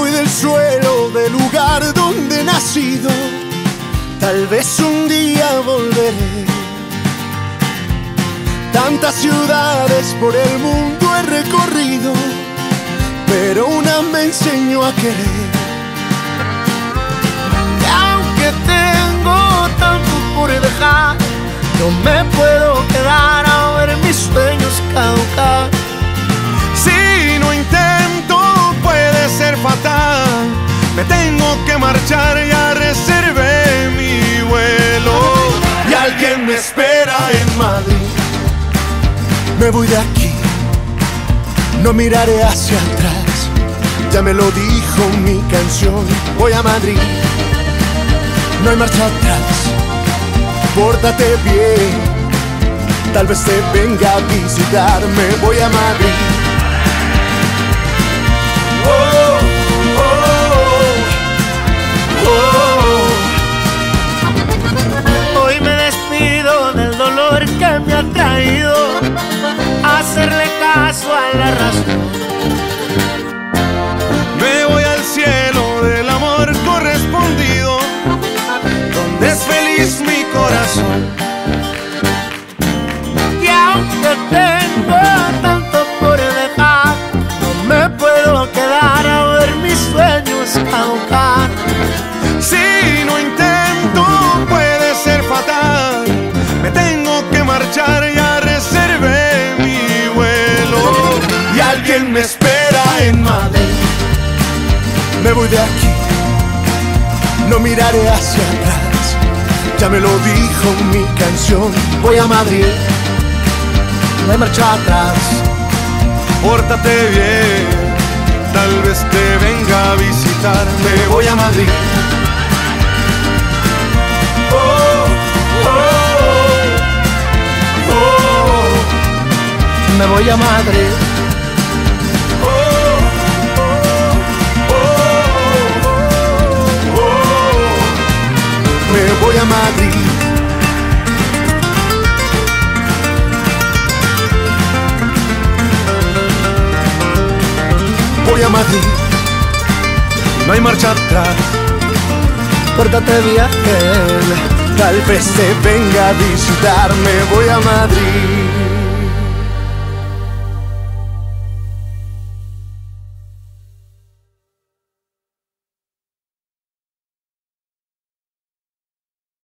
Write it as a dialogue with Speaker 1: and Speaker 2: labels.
Speaker 1: el suelo del lugar donde he nacido. Tal vez un día volveré. Tantas ciudades por el mundo he recorrido, pero una me enseñó a querer.
Speaker 2: Y aunque tengo tanto por dejar, no me puedo quedar a ver mis sueños caducar.
Speaker 3: Marchar, ya reservé mi vuelo.
Speaker 1: Y alguien me espera en Madrid. Me voy de aquí, no miraré hacia atrás. Ya me lo dijo mi canción. Voy a Madrid, no hay marcha atrás. Pórtate bien, tal vez te venga a visitarme. Voy a Madrid.
Speaker 2: La razón.
Speaker 3: Me voy al cielo del amor correspondido, donde es feliz mi corazón.
Speaker 2: Y aunque tengo me
Speaker 1: espera en Madrid. Me voy de aquí, no miraré hacia atrás. Ya me lo dijo mi canción. Voy a Madrid, no hay marcha atrás.
Speaker 3: Pórtate bien, tal vez te venga a visitar. Me voy a Madrid.
Speaker 1: Oh, oh, oh,
Speaker 2: Me voy a Madrid.
Speaker 1: Madrid. Voy a Madrid,
Speaker 3: No hay marcha atrás.
Speaker 1: pórtate bien. Tal vez te venga a visitarme. Voy a Madrid.